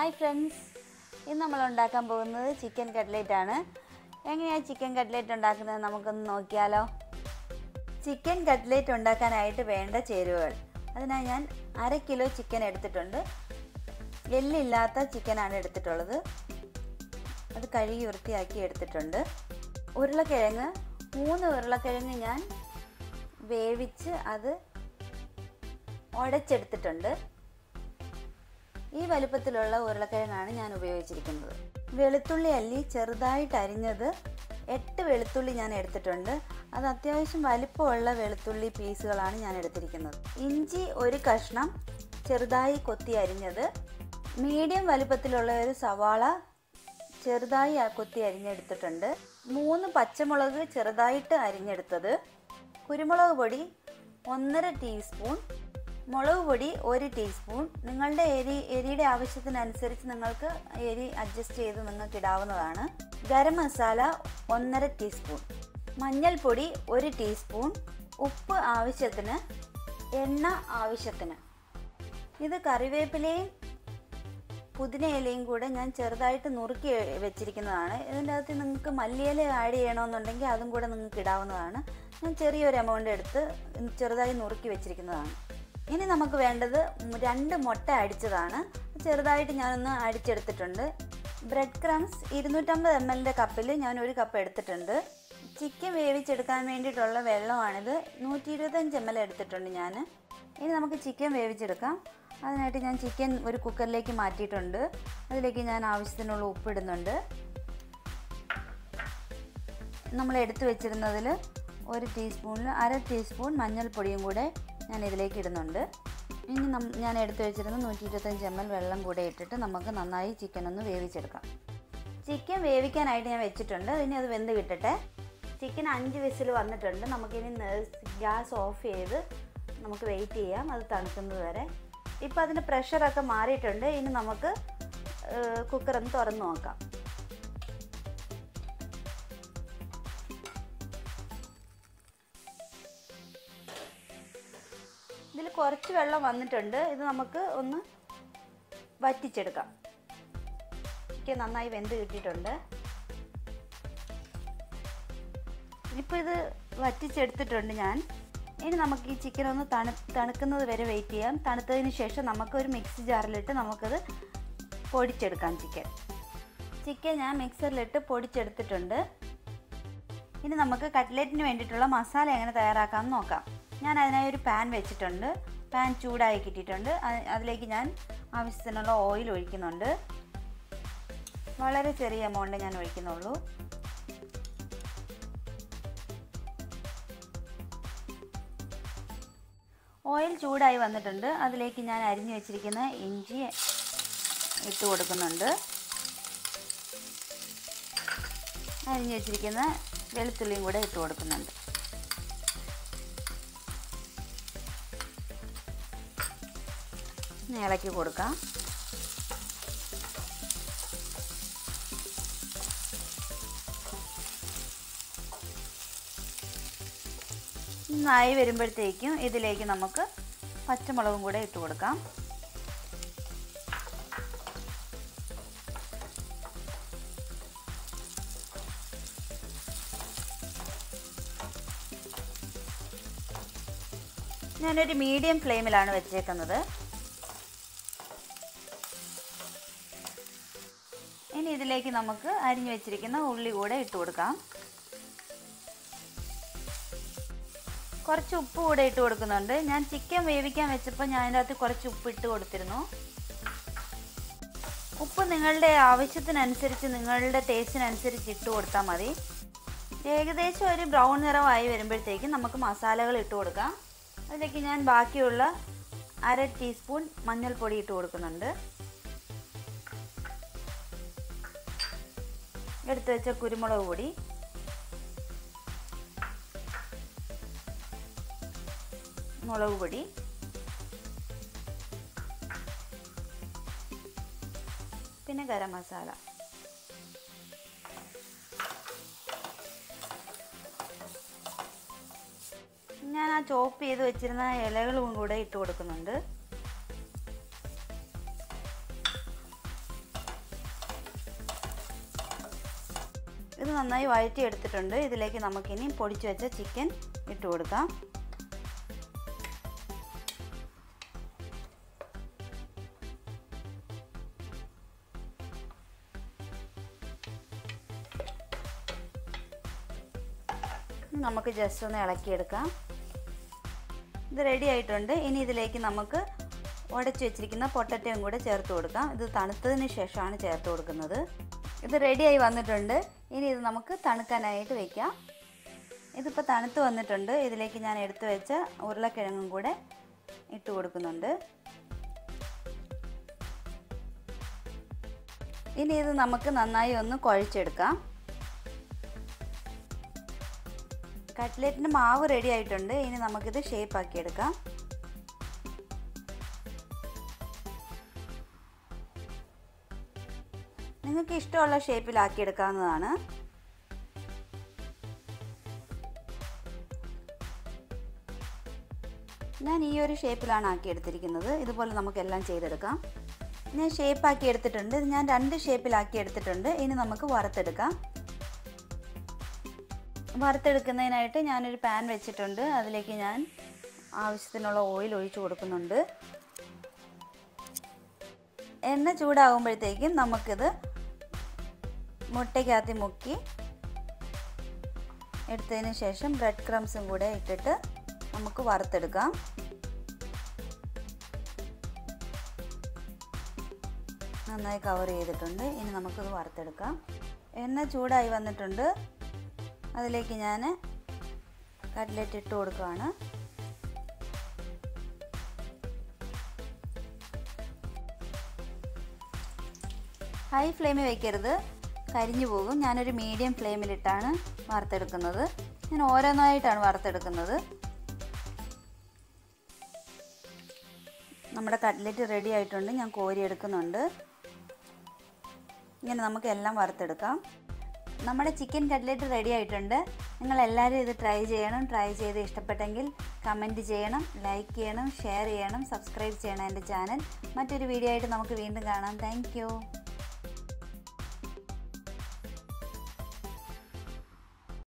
Hi friends. ഇന്ന് നമ്മൾ ഉണ്ടാക്കാൻ പോകുന്നത് ചിക്കൻ കട്ട്ലേറ്റ് ആണ്. എങ്ങനെയാണ് ചിക്കൻ കട്ട്ലേറ്റ് ഉണ്ടാക്കുന്നത് നമുക്കൊന്ന് നോക്കിയാലോ? ചിക്കൻ കട്ട്ലേറ്റ് ഉണ്ടാക്കാനായിട്ട് വേണ്ട ചേരുവകൾ. അതിനായി ഞാൻ അര കിലോ ചിക്കൻ എടുത്തിട്ടുണ്ട്. എല്ലില്ലാത്ത ചിക്കനാണ് എടുത്തിട്ടുള്ളത്. അത് കഴുകി വൃത്തിയാക്കി എടുത്തിട്ടുണ്ട്. ഉരുളക്കിഴങ്ങ് മൂന്ന് ഉരുളക്കിഴങ്ങ് ഞാൻ വേവിച്ച് അത് ഉടച്ചെടുത്തിട്ടുണ്ട്. ഈ വലുപ്പത്തിലുള്ള ഉരുളക്കിഴങ്ങാണ് ഞാൻ ഉപയോഗിച്ചിരിക്കുന്നത്. വെളുത്തുള്ളി അല്ലി ചെറുതായിട്ട് അരിഞ്ഞത് എട്ട് വെളുത്തുള്ളി ഞാൻ എടുത്തിട്ടുണ്ട്. അത് അത്യാവശ്യം വലിപ്പമുള്ള വെളുത്തുള്ളി പീസുകളാണ് ഞാൻ എടുത്തിരിക്കുന്നത്. ഇഞ്ചി ഒരു കഷ്ണം ചെറുതായി കൊത്തി അരിഞ്ഞത് മീഡിയം വലുപ്പത്തിലുള്ള ഒരു സവാള ചെറുതായി കൊത്തി അരിഞ്ഞെടുത്തിട്ടുണ്ട് മൂന്ന് പച്ചമുളക് ചെറുതായിട്ട് അരിഞ്ഞെടുത്തത് കുരുമുളക് പൊടി ഒന്നര ടീസ്പൂൺ മുളക് പൊടി ഒരു ടീസ്പൂൺ നിങ്ങളുടെ എരി എരിയുടെ ആവശ്യത്തിനനുസരിച്ച് നിങ്ങൾക്ക് എരി അഡ്ജസ്റ്റ് ചെയ്ത് നിങ്ങൾക്ക് ഇടാവുന്നതാണ്. ഗരം മസാല ഒന്നര ടീസ്പൂൺ മഞ്ഞൾപ്പൊടി ഒരു ടീസ്പൂൺ ഉപ്പ് ആവശ്യത്തിന് എണ്ണ ആവശ്യത്തിന്. ഇത് കറിവേപ്പിലയും പുതിനയിലയും കൂടെ ഞാൻ ചെറുതായിട്ട് നുറുക്കി വെച്ചിരിക്കുന്നതാണ്. ഇതിന്റെ അകത്ത് നിങ്ങൾക്ക് മല്ലിയില ആഡ് ചെയ്യണമെന്നുണ്ടെങ്കിൽ അതും കൂടെ നിങ്ങൾക്ക് ഇടാവുന്നതാണ്. ഞാൻ ചെറിയൊരു എമൗണ്ട് എടുത്ത് ചെറുതായി നുറുക്കി വെച്ചിരിക്കുന്നതാണ്. ഇനി നമുക്ക് വേണ്ടത് രണ്ട് മുട്ട അടിച്ചതാണ്. ചെറുതായിട്ട് ഞാനൊന്ന് അടിച്ചെടുത്തിട്ടുണ്ട്. ബ്രെഡ് ക്രംസ് ഇരുന്നൂറ്റമ്പത് എം എല്ലിന്റെ കപ്പിൽ ഞാൻ ഒരു കപ്പ് എടുത്തിട്ടുണ്ട്. ചിക്കൻ വേവിച്ചെടുക്കാൻ വേണ്ടിയിട്ടുള്ള വെള്ളമാണിത്. നൂറ്റി ഇരുപത്തഞ്ച് എം എൽ എടുത്തിട്ടുണ്ട് ഞാൻ ഇനി നമുക്ക് ചിക്കൻ വേവിച്ചെടുക്കാം. അതിനായിട്ട് ഞാൻ ചിക്കൻ ഒരു കുക്കറിലേക്ക് മാറ്റിയിട്ടുണ്ട്. അതിലേക്ക് ഞാൻ ആവശ്യത്തിനുള്ള ഉപ്പിടുന്നുണ്ട് നമ്മൾ എടുത്തു വെച്ചിരുന്നതിൽ ഒരു ടീസ്പൂണിൽ അര ടീസ്പൂൺ മഞ്ഞൾപ്പൊടിയും കൂടെ ഞാൻ ഇതിലേക്ക് ഇടുന്നുണ്ട്. ഇനി ഞാൻ എടുത്തു വെച്ചിരുന്ന നൂറ്റി ഇരുപത്തഞ്ച് എം എൽ വെള്ളം കൂടെ ഇട്ടിട്ട് നമുക്ക് നന്നായി ചിക്കൻ ഒന്ന് വേവിച്ചെടുക്കാം. ചിക്കൻ വേവിക്കാനായിട്ട് ഞാൻ വെച്ചിട്ടുണ്ട്. ഇനി അത് വെന്ത് കിട്ടട്ടെ. ചിക്കൻ അഞ്ച് വിസിൽ വന്നിട്ടുണ്ട്. നമുക്കിനി ഗ്യാസ് ഓഫ് ചെയ്ത് നമുക്ക് വെയിറ്റ് ചെയ്യാം. അത് തണുക്കുന്നത് വരെ. ഇപ്പോൾ അതിന്റെ പ്രഷറൊക്കെ മാറിയിട്ടുണ്ട്. ഇനി നമുക്ക് കുക്കർ ഒന്ന് തുറന്ന് നോക്കാം. കുറച്ച് വെള്ളം വന്നിട്ടുണ്ട്. ഇത് നമുക്ക് ഒന്ന് വറ്റിച്ചെടുക്കാം. ചിക്കൻ നന്നായി വെന്ത് കിട്ടിയിട്ടുണ്ട്. ഇപ്പോൾ ഇത് വറ്റിച്ചെടുത്തിട്ടുണ്ട് ഞാൻ. ഇനി നമുക്ക് ഈ ചിക്കൻ ഒന്ന് തണു തണുക്കുന്നത് വരെ വെയിറ്റ് ചെയ്യാം. തണുത്തതിന് ശേഷം നമുക്കൊരു മിക്സി ജാറിലിട്ട് നമുക്കത് പൊടിച്ചെടുക്കാം ചിക്കൻ ചിക്കൻ ഞാൻ മിക്സറിലിട്ട് പൊടിച്ചെടുത്തിട്ടുണ്ട്. ഇനി നമുക്ക് കട്ട്ലറ്റിന് വേണ്ടിയിട്ടുള്ള മസാല എങ്ങനെ തയ്യാറാക്കാമെന്ന് നോക്കാം. ഞാൻ അതിനായി ഒരു പാൻ വെച്ചിട്ടുണ്ട്. പാൻ ചൂടായി കിട്ടിയിട്ടുണ്ട്. അതിലേക്ക് ഞാൻ ആവശ്യത്തിനുള്ള ഓയിൽ ഒഴിക്കുന്നുണ്ട്. വളരെ ചെറിയ എമൗണ്ട് ഞാൻ ഒഴിക്കുന്നുള്ളൂ. ഓയിൽ ചൂടായി വന്നിട്ടുണ്ട്. അതിലേക്ക് ഞാൻ അരിഞ്ഞു വെച്ചിരിക്കുന്ന ഇഞ്ചി ഇട്ട് കൊടുക്കുന്നുണ്ട്. അരിഞ്ഞു വെച്ചിരിക്കുന്ന വെളുത്തുള്ളിയും കൂടെ ഇട്ട് കൊടുക്കുന്നുണ്ട്. ഇളക്കി കൊടുക്കാം. നന്നായി വരുമ്പോഴത്തേക്കും ഇതിലേക്ക് നമുക്ക് പച്ചമുളകും കൂടെ ഇട്ട് കൊടുക്കാം. ഞാനൊരു മീഡിയം ഫ്ലെയിമിലാണ് വെച്ചേക്കുന്നത് ഇനി ഇതിലേക്ക് നമുക്ക് അരിഞ്ഞു വെച്ചിരിക്കുന്ന ഉള്ളി കൂടെ ഇട്ട് കൊടുക്കാം. കുറച്ച് ഉപ്പ് കൂടെ ഇട്ട് കൊടുക്കുന്നുണ്ട്. ഞാൻ ചിക്കൻ വേവിക്കാൻ വെച്ചപ്പോൾ ഞാൻ അതിന്റെ അകത്ത് കുറച്ച് ഉപ്പ് ഇട്ട് കൊടുത്തിരുന്നു. ഉപ്പ് നിങ്ങളുടെ ആവശ്യത്തിനനുസരിച്ച് നിങ്ങളുടെ ടേസ്റ്റിനനുസരിച്ച് ഇട്ട് കൊടുത്താൽ മതി. ഏകദേശം ഒരു ബ്രൗൺ നിറമായി വരുമ്പോഴത്തേക്കും നമുക്ക് മസാലകൾ ഇട്ട് കൊടുക്കാം. അതിലേക്ക് ഞാൻ ബാക്കിയുള്ള അര ടീസ്പൂൺ മഞ്ഞൾപ്പൊടി ഇട്ട് കൊടുക്കുന്നുണ്ട്. എടുത്തു വെച്ച കുരുമുളക് പൊടി. മുളക് പൊടി. പിന്നെ ഗരം മസാല. ഞാൻ ആ ചോപ്പ് ചെയ്ത് വെച്ചിരുന്ന ഇലകളും കൂടെ ഇട്ട് കൊടുക്കുന്നുണ്ട്. നന്നായി വഴറ്റി എടുത്തിട്ടുണ്ട് ഇതിലേക്ക് നമുക്കിനി പൊടിച്ചു വെച്ച ചിക്കൻ ഇട്ട് കൊടുക്കാം. നമുക്ക് ജസ്റ്റ് ഒന്ന് ഇളക്കിയെടുക്കാം. ഇത് റെഡി ആയിട്ടുണ്ട്. ഇനി ഇതിലേക്ക് നമുക്ക് ഉടച്ചു വെച്ചിരിക്കുന്ന പൊട്ടറ്റയും കൂടെ ചേർത്ത് കൊടുക്കാം. ഇത് തണുത്തതിന് ശേഷമാണ് ചേർത്ത് കൊടുക്കുന്നത്. ഇത് റെഡിയായി വന്നിട്ടുണ്ട്. ഇനി ഇത് നമുക്ക് തണുക്കാനായിട്ട് വെക്കാം. ഇതിപ്പോൾ തണുത്ത് വന്നിട്ടുണ്ട്. ഇതിലേക്ക് ഞാൻ എടുത്തു വെച്ച ഉരുളക്കിഴങ്ങും കൂടെ ഇട്ട് കൊടുക്കുന്നുണ്ട്. ഇനി ഇത് നമുക്ക് നന്നായി ഒന്ന് കുഴച്ചെടുക്കാം. കട്ട്ലറ്റിന്റെ മാവ് റെഡി ആയിട്ടുണ്ട്. ഇനി നമുക്കിത് ഷേപ്പ് നിങ്ങൾക്ക് ഇഷ്ടമുള്ള ഷേപ്പിലാക്കി എടുക്കാവുന്നതാണ് ഞാൻ ഈ ഒരു ഷേപ്പിലാണ് ആക്കി എടുത്തിരിക്കുന്നത് ഇതുപോലെ നമുക്കെല്ലാം ചെയ്തെടുക്കാം. ഞാൻ ഷേപ്പ് ആക്കി എടുത്തിട്ടുണ്ട് ഇത് ഞാൻ രണ്ട് ഷേപ്പിലാക്കി എടുത്തിട്ടുണ്ട് ഇനി നമുക്ക് വറുത്തെടുക്കാം. വറുത്തെടുക്കുന്നതിനായിട്ട് ഞാനൊരു പാൻ വെച്ചിട്ടുണ്ട്. അതിലേക്ക് ഞാൻ ആവശ്യത്തിനുള്ള ഓയിൽ ഒഴിച്ചു കൊടുക്കുന്നുണ്ട്. എണ്ണ ചൂടാകുമ്പോഴത്തേക്കും നമുക്കിത് മുട്ടയ്ക്കകത്ത് മുക്കി എടുത്തതിന് ശേഷം ബ്രെഡ് ക്രംസും കൂടെ ഇട്ടിട്ട് നമുക്ക് വറുത്തെടുക്കാം. നന്നായി കവർ ചെയ്തിട്ടുണ്ട്. ഇനി നമുക്കിത് വറുത്തെടുക്കാം. എണ്ണ ചൂടായി വന്നിട്ടുണ്ട്. അതിലേക്ക് ഞാൻ കട്ട്ലറ്റ് ഇട്ട് കൊടുക്കുകയാണ്. ഹൈ ഫ്ലെയിമിൽ വയ്ക്കരുത് കരിഞ്ഞു പോകും. ഞാനൊരു മീഡിയം ഫ്ലെയിമിലിട്ടാണ് വറുത്തെടുക്കുന്നത്. ഞാൻ ഓരോന്നായിട്ടാണ് വറുത്തെടുക്കുന്നത്. നമ്മുടെ കട്ട്ലറ്റ് റെഡി ആയിട്ടുണ്ട്. ഞാൻ കോരി എടുക്കുന്നുണ്ട്. ഇങ്ങനെ നമുക്ക് എല്ലാം വറുത്തെടുക്കാം. നമ്മുടെ ചിക്കൻ കട്ട്ലറ്റ് റെഡി ആയിട്ടുണ്ട്. നിങ്ങൾ എല്ലാവരും ഇത് ട്രൈ ചെയ്യണം. ട്രൈ ചെയ്ത് ഇഷ്ടപ്പെട്ടെങ്കിൽ കമന്റ് ചെയ്യണം. ലൈക്ക് ചെയ്യണം. ഷെയർ ചെയ്യണം. സബ്സ്ക്രൈബ് ചെയ്യണം എന്റെ ചാനൽ മറ്റൊരു വീഡിയോ ആയിട്ട് നമുക്ക് വീണ്ടും കാണാം. താങ്ക്